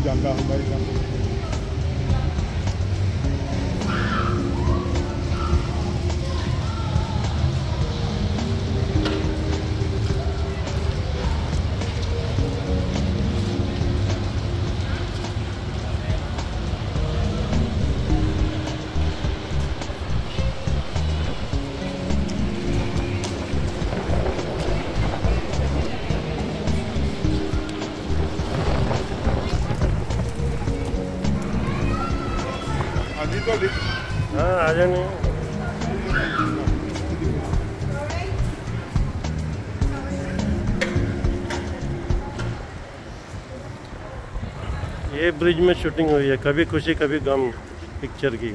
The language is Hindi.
जानता हूँ भाई अभी तो हाँ आ जाने। ये ब्रिज में शूटिंग हुई है। कभी खुशी, कभी गम पिक्चर की।